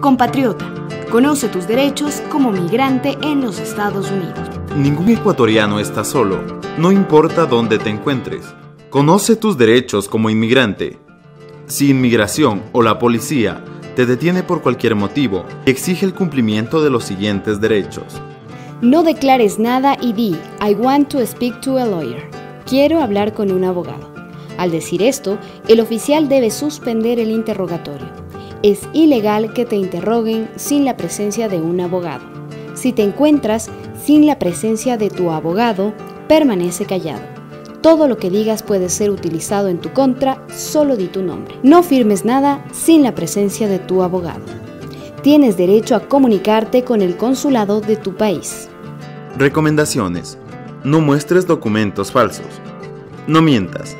Compatriota, conoce tus derechos como migrante en los Estados Unidos. Ningún ecuatoriano está solo, no importa dónde te encuentres. Conoce tus derechos como inmigrante. Si inmigración o la policía te detiene por cualquier motivo, exige el cumplimiento de los siguientes derechos. No declares nada y di, I want to speak to a lawyer. Quiero hablar con un abogado. Al decir esto, el oficial debe suspender el interrogatorio. Es ilegal que te interroguen sin la presencia de un abogado. Si te encuentras sin la presencia de tu abogado, permanece callado. Todo lo que digas puede ser utilizado en tu contra, solo di tu nombre. No firmes nada sin la presencia de tu abogado. Tienes derecho a comunicarte con el consulado de tu país. Recomendaciones. No muestres documentos falsos. No mientas.